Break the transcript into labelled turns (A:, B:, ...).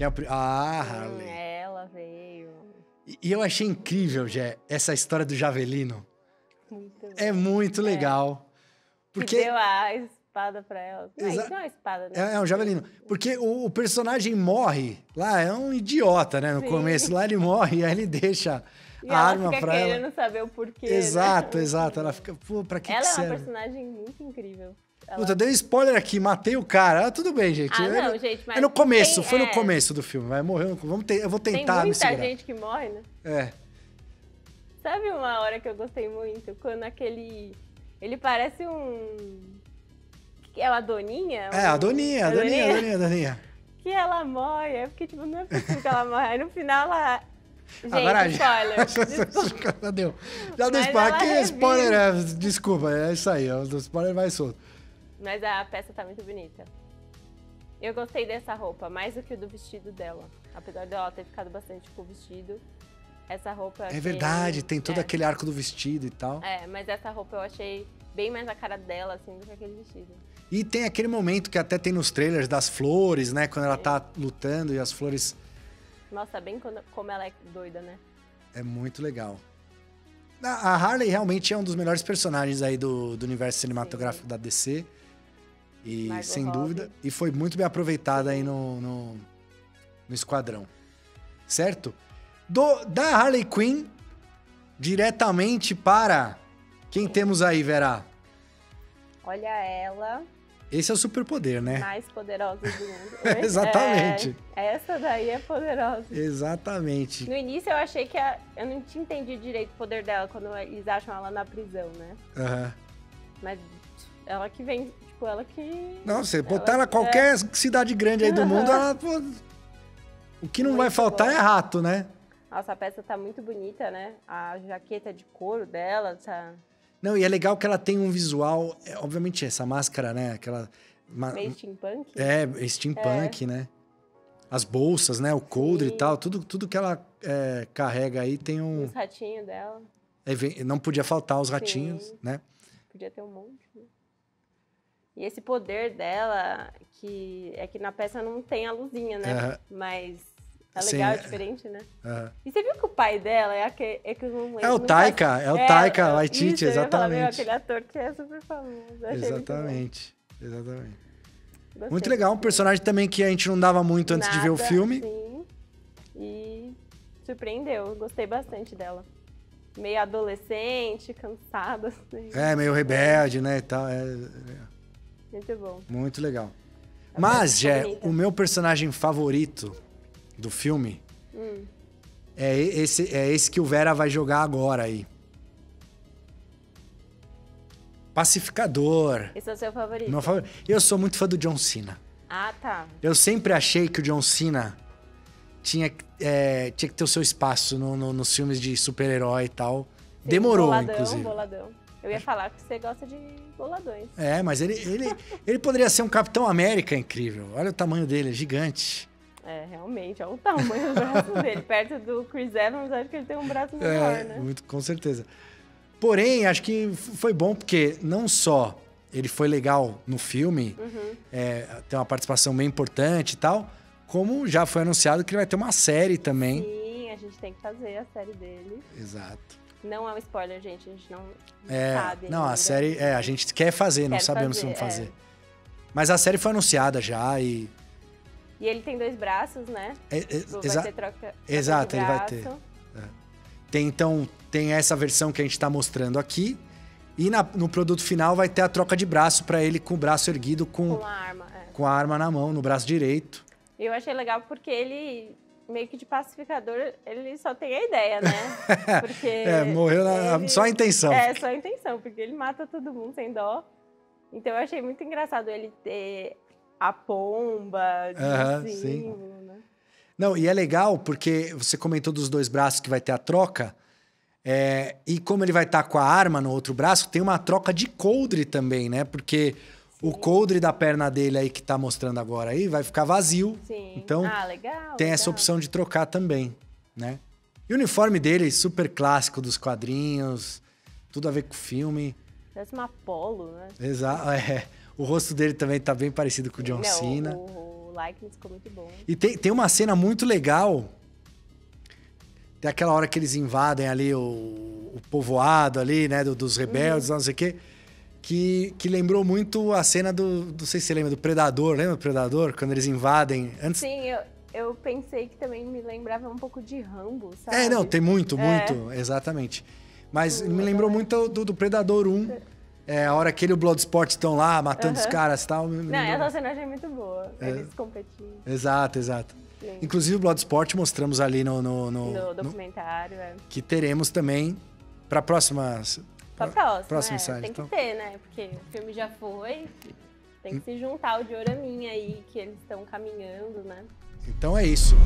A: Que é a... Ah,
B: Hum,
A: Harley.
B: ela veio.
A: E- E eu achei incrível, Jé, essa história do Javelino.
B: Muito
A: É muito legal.
B: Que
A: Porque
B: deu a espada pra ela.
A: Exa-
B: isso não é uma espada, né?
A: é, é um javelino. Porque o, o personagem morre lá, é um idiota, né? No
B: Sim.
A: começo lá ele morre e aí ele deixa
B: E
A: a
B: ela
A: arma pra ela.
B: querendo saber o porquê. né?
A: Exato, exato. Ela fica, pô, pra que,
B: Ela
A: que
B: é uma
A: serve?
B: personagem muito incrível. Ela-
A: Puta, dei um spoiler aqui, matei o cara. Ah, tudo bem, gente.
B: Ah,
A: É
B: não, gente, mas
A: É no começo,
B: tem-
A: foi no
B: é.
A: começo do filme. Vai morrer. Vamos ter, eu vou
B: Tem
A: tentar me
B: muita gente que morre, né?
A: É.
B: Sabe uma hora que eu gostei muito? Quando aquele. Ele parece um. É uma doninha?
A: É, a Doninha, a Doninha, a Doninha, a Doninha.
B: Que ela morre. Eu fiquei tipo, não é possível que ela morre. Aí no final ela. Gente,
A: Agora
B: spoiler. desculpa.
A: Já deu. Já deu spoiler. Que
B: revive.
A: spoiler é? Desculpa, é isso aí. O spoiler vai solto.
B: Mas a peça tá muito bonita. Eu gostei dessa roupa, mais do que o do vestido dela. Apesar dela ter ficado bastante com o vestido, essa roupa
A: É
B: achei-
A: verdade, tem todo
B: é,
A: aquele arco do vestido e tal.
B: É, mas essa roupa eu achei bem mais a cara dela, assim, do que aquele vestido.
A: E tem aquele momento que até tem nos trailers das flores, né? Quando ela tá lutando e as flores.
B: Mostra bem quando- como ela é doida, né?
A: É muito legal. A Harley realmente é um dos melhores personagens aí do, do universo cinematográfico da DC. E
B: Margot
A: sem
B: Robbie.
A: dúvida. E foi muito bem aproveitada aí no, no, no Esquadrão. Certo? Do, da Harley Quinn, diretamente para. Quem temos aí, Vera?
B: Olha ela,
A: Esse é o superpoder, né?
B: mais poderosa do mundo.
A: Exatamente.
B: É, essa daí é poderosa.
A: Exatamente.
B: No início eu achei que a- eu não tinha entendido direito o poder dela quando eles acham ela na prisão, né?
A: Aham.
B: Mas ela que vem, tipo, ela que.
A: Não, você botar
B: Ela-
A: ela em qualquer cidade grande aí do mundo, ela. pô, o que não vai
B: Muito
A: faltar
B: bom.
A: é rato, né?
B: Nossa, a peça tá muito bonita, né? A jaqueta de couro dela tá
A: Não, e é legal que ela tem um visual. é, obviamente, essa máscara, né? Aquela.
B: meio steampunk.
A: é, steampunk, né? As bolsas, né? O coldre e tal. Tudo, tudo que ela é, carrega aí tem um.
B: Os ratinhos dela.
A: é, não podia faltar os ratinhos,
B: Sim.
A: né?
B: Podia ter um monte. né? E esse poder dela, que é que na peça não tem a luzinha, né? Mas é
A: Sim,
B: legal,
A: é-
B: é diferente, né? E você viu que o pai dela é aquele. É, que eu não lembro,
A: É o Taika,
B: faz-
A: é o Taika
B: isso,
A: Waititi,
B: ia falar,
A: exatamente.
B: aquele ator que é super famoso. achei muito.
A: Exatamente. Exatamente.
B: Gostei
A: Muito legal. Um personagem também que a gente não dava muito antes de ver o
B: Nada,
A: filme.
B: Sim. E surpreendeu, gostei bastante dela. Meio adolescente, cansada, assim.
A: É, meio rebelde, né? E tal. É, é
B: Muito bom.
A: muito legal.
B: A
A: Mas, Jé, o meu personagem favorito do filme
B: Hum.
A: é esse, é esse que o Vera vai jogar agora aí. Pacificador.
B: Esse é o seu favorito?
A: Meu favorito. Eu sou muito fã do John Cena.
B: Ah, tá.
A: Eu sempre achei que o John Cena tinha, é, tinha que ter o seu espaço no- no- nos filmes de super-herói e tal.
B: Sim,
A: Demorou,
B: boladão,
A: inclusive.
B: Boladão. Eu ia falar que você gosta de boladões.
A: É, mas ele, ele, ele poderia ser um Capitão América incrível. Olha o tamanho dele, é gigante.
B: É, realmente, olha o tamanho do braço dele. Perto do Chris Evans, acho que ele tem um braço menor,
A: É,
B: né?
A: muito, com certeza. Porém, acho que foi bom porque não só ele foi legal no filme,
B: Uhum.
A: é, tem uma participação bem importante e tal, como já foi anunciado que ele vai ter uma série também.
B: Sim, gente tem que fazer a série dele.
A: Exato.
B: Não é um spoiler, gente. A gente não,
A: É,
B: sabe.
A: não, a
B: ainda.
A: série, é, a gente quer fazer, não sabemos
B: fazer,
A: como fazer.
B: é.
A: Mas a série foi anunciada já e.
B: E ele tem dois braços, né?
A: é- é-
B: Vai
A: exa-
B: ter troca, troca
A: Exato,
B: de
A: ele vai ter. Tem então tem essa versão que a gente está mostrando aqui e na- no produto final vai ter a troca de braço para ele com o braço erguido com,
B: Com a arma, é.
A: com a arma na mão no braço direito.
B: E eu achei legal porque ele, meio que de pacificador, ele só tem a ideia, né? Porque
A: É, morreu na-
B: ele-
A: só a intenção.
B: É, só a intenção, porque ele mata todo mundo sem dó. Então eu achei muito engraçado ele ter a pomba de
A: Aham,
B: símbolo, né?
A: Não, e é legal porque você comentou dos dois braços que vai ter a troca. é, e como ele vai estar com a arma no outro braço, tem uma troca de coldre também, né? Porque o coldre da perna dele aí que tá mostrando agora aí vai ficar vazio.
B: Sim.
A: Então,
B: ah, legal.
A: Tem essa
B: legal.
A: opção de trocar também, né? E o uniforme dele, super clássico dos quadrinhos, tudo a ver com o filme.
B: Parece uma polo, né?
A: Exato. É. O rosto dele também tá bem parecido com o John
B: Não,
A: Cena.
B: O, o like, mas ficou muito bom.
A: E tem, tem uma cena muito legal. Tem aquela hora que eles invadem ali o, o povoado ali, né? do- dos rebeldes, não sei o quê. Que, que lembrou muito a cena do. Não sei se você lembra, do Predador. Lembra do Predador? Quando eles invadem. Antes,
B: Sim, eu, eu pensei que também me lembrava um pouco de Rambo, sabe?
A: É, não, tem muito,
B: É.
A: muito, exatamente. Mas me lembrou muito do, do Predador 1. É, a hora que ele e o Bloodsport estão lá, matando os
B: Aham.
A: caras e tal.
B: Não, essa cena achei muito boa.
A: É.
B: Eles competindo
A: Exato, exato.
B: Sim.
A: Inclusive o Bloodsport mostramos ali no... no, no-
B: no
A: no-
B: documentário. É.
A: que teremos também para próxima...
B: Pra próxima,
A: próximo
B: é,
A: ensaio,
B: tem
A: então.
B: que ter, né? Porque o filme já foi, tem que se juntar o Dioraminha aí, que eles estão caminhando, né?
A: Então é isso.